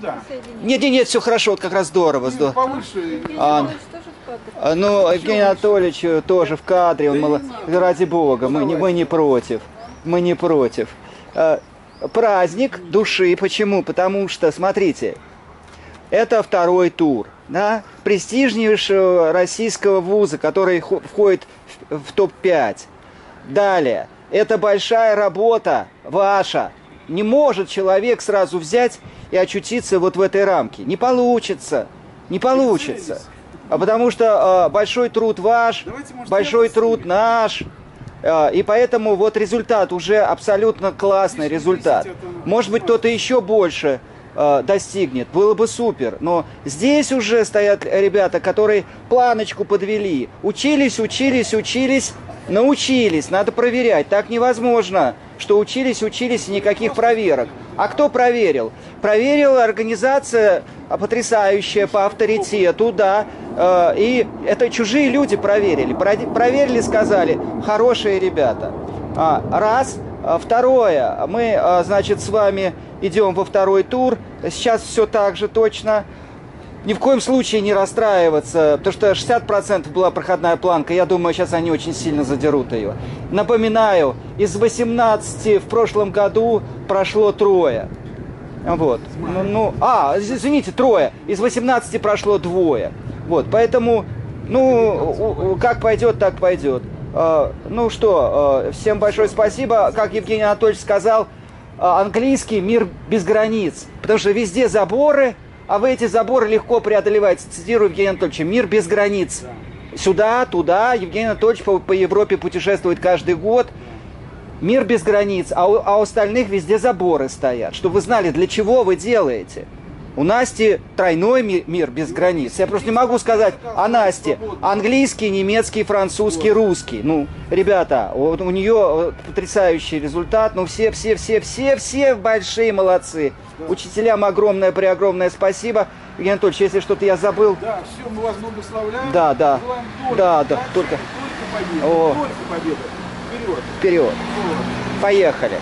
сюда. Нет, нет, нет, все хорошо, вот как раз здорово. Здорово. Повыше. А, а, ну, Евгений Анатольевич э, тоже в кадре, он мало... ради бога, мы не, мы не против, мы не против. А, праздник души, почему? Потому что, смотрите, это второй тур, да, престижнейшего российского вуза, который хо- входит в, в топ-5. Далее, это большая работа ваша. Не может человек сразу взять и очутиться вот в этой рамке. Не получится, не получится. А потому что э, большой труд ваш, Давайте, может, большой труд наш. Э, и поэтому вот результат уже абсолютно классный результат. Может быть, кто-то еще больше э, достигнет, было бы супер. Но здесь уже стоят ребята, которые планочку подвели. Учились, учились, учились, научились. Надо проверять. Так невозможно, что учились, учились и никаких проверок. А кто проверил? Проверила организация а, потрясающая по авторитету, да. э, И это чужие люди проверили. Проверили, сказали, хорошие ребята. А, Раз. А, Второе, мы, значит, с вами идем во второй тур. Сейчас все так же точно. Ни в коем случае не расстраиваться, потому что 60% была проходная планка. Я думаю, сейчас они очень сильно задерут ее. Напоминаю, из 18 в прошлом году прошло трое. Вот. Ну, ну, а, из- извините, трое. Из 18 прошло двое. Вот, поэтому, ну, как пойдет, так пойдет. А, ну что, а, всем большое спасибо. Как Евгений Анатольевич сказал, а, английский мир без границ. Потому что везде заборы, а вы эти заборы легко преодолеваете. Цитирую Евгения Анатольевича, мир без границ. Сюда, туда. Евгений Анатольевич по, по Европе путешествует каждый год. Мир без границ, а у, а у остальных везде заборы стоят. Чтобы вы знали, для чего вы делаете. У Насти тройной ми- мир без границ. Я просто не могу сказать о Насте. Английский, немецкий, французский, русский. Ну, ребята, вот у нее потрясающий результат. Ну, все, все, все, все, все большие молодцы. Учителям огромное, преогромное спасибо. Евгений Анатольевич, если что-то я забыл, Да, все, мы вас благословляем. Да, да. Только, Да, да, только. Только победы. О. Только победы. Вперед. вперед. Вот. Поехали.